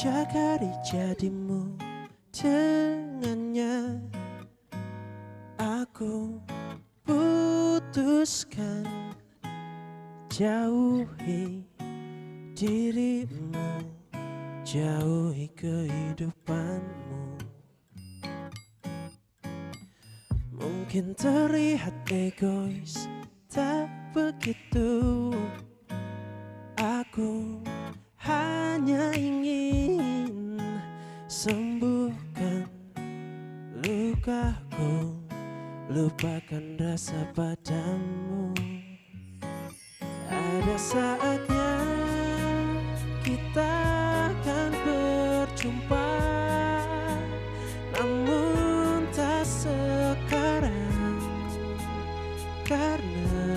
jaga di jadimu. Dengannya Aku putuskan jauhi dirimu Jauhi kehidupanmu. Mungkin terlihat egois Tak begitu. Aku lukaku Lupakan rasa padamu. Ada saatnya kita akan berjumpa Namun tak sekarang Karena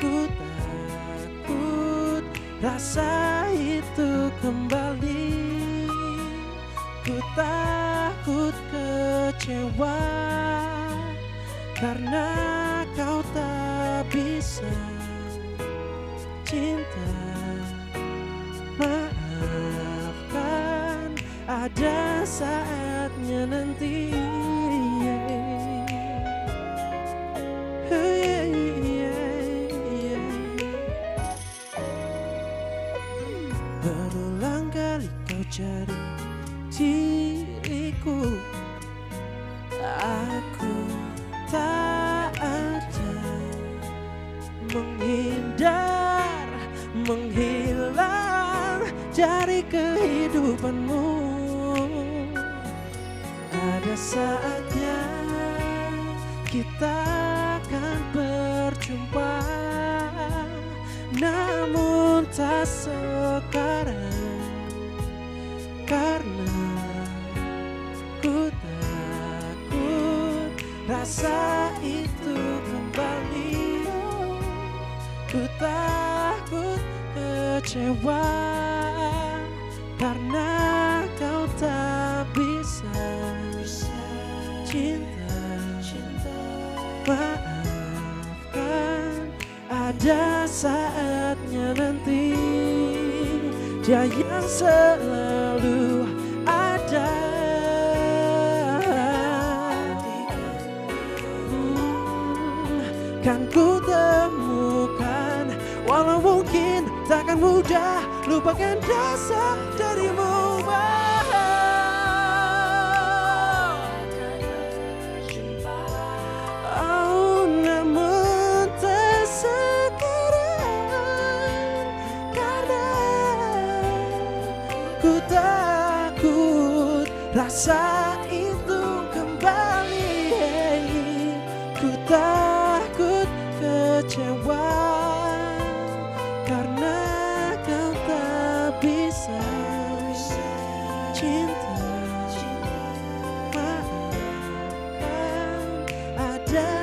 ku takut rasa itu kembali. Ku takut kecewa Karena kau tak bisa cinta. Maafkan ada saatnya nanti. Berulang kali kau cari diriku Aku tak ada Menghindar, menghilang dari kehidupanmu. Ada saatnya kita akan berjumpa Namun tak sekarang rasa itu kembali. Ku takut kecewa Karena kau tak bisa cinta. Maafkan ada saatnya nanti. Dia yang selalu Hmm, Kan ku temukan Walau mungkin takkan mudah Lupakan dasar darimu Oh, namun Karena ku takut rasa Karena kau tak bisa cinta Maafkan. Ada